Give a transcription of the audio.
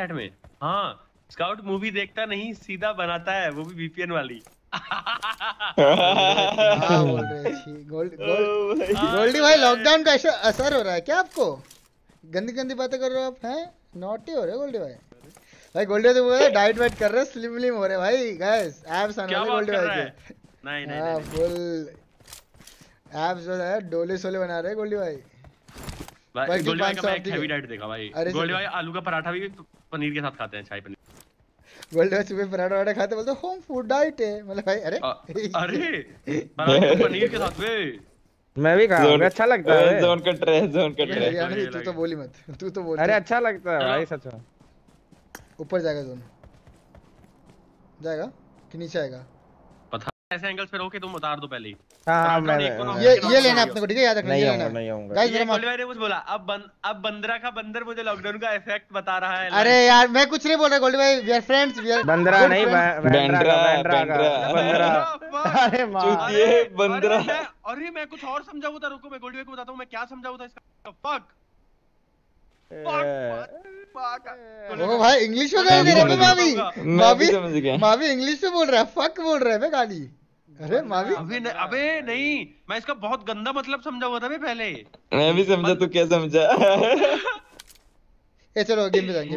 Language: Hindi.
चैट में। हाँ स्काउट मूवी देखता नहीं सीधा बनाता है वो भी वीपीएन वाली। बोल रहे छी? गोल्ड भाई। लॉकडाउन का ऐसा असर हो रहा है क्या आपको? गंदी गंदी बातें कर रहे हो आप हैं? नॉटी हो रहे हो गोल्डी भाई? भाई गोल्डी तो बोल रहे डाइट वाइट कर रहे स्लिम विलिम हो रहे भाई गाइस एब्स आने वाले गोल्डी भाई के। नहीं नहीं नहीं फुल एब्स जो है डोले सोले बना रहे गोल्डी भाई, गोल्डी भाई का मैं एक हैवी डाइट देखा भाई। गोल्डी भाई आलू का पराठा भी पनीर के साथ खाते हैं शाही पनीर। गोल्डी भाई सुबह पराठा वराठा खाते बोलते होम फ़ूड डाइट है। मतलब भाई अरे। अरे पराठा पनीर के साथ वे। मैं भी खाऊँगा अच्छा लगता है जोन कट रहा जोन कट रहा है हरियाणवी लगे, तू तो बोली मत तू तो बोल अरे अच्छा लगता है भाई सच में। ऊपर जाएगा जोन। जाएगा कि नीचे आएगा? ऐसे एंगल्स पे रोके तुम उतार दो पहले ही। हाँ हाँ मैं को ये ये लेना अपने को ठीक है? याद रखना नहीं ये आऊँगा लेना नहीं आऊँगा गाइस मेरा गोल्डी माफ़ ने कुछ बोला अब बन, अब बंदरा का बंदर मुझे लॉकडाउन का इफ़ेक्ट बता रहा है अरे यार मैं कुछ नहीं बोल रहा गोल्डी भाई we are friends we are Bandra नहीं बै- बैंड्रा का बैंड्रा, बैंड्रा का बैंड्रा। बंदरा। अरे माँ। चूतिए बंदरा। अरे मैं मैं कुछ और समझा हुआ था रुको मैं गोल्डी भाई को बताता हूँ मैं क्या समझा हुआ था इसका। फक ओ भाई इंग्लिश में गाली दे रहा मावी मावी गया। मावी इंग्लिश में बोल रहा है फक बोल रहा है बे गाली। अरे मावी। अभी न, अबे नहीं मैं इसका बहुत गंदा मतलब समझा हुआ था बे पहले। मैं भी समझा तू क्या समझा? ए चलो गेम में जाएँगे